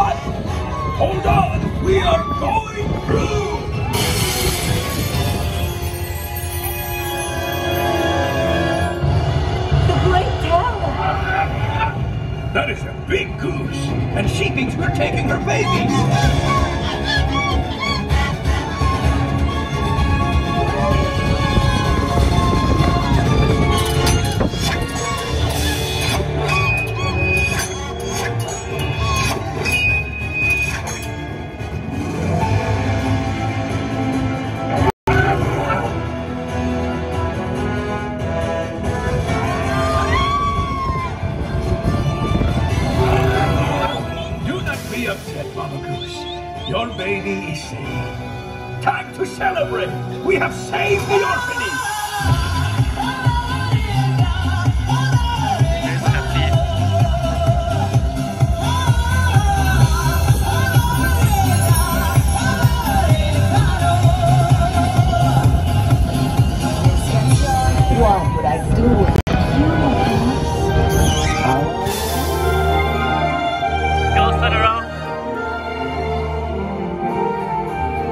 We have been spotted. Hold on. We are going through. The Great Tower! That is a big goose. And she thinks we're taking her baby. Don't be upset, Mama Goose. Your baby is saved. Time to celebrate. We have saved the orphanage. What would I do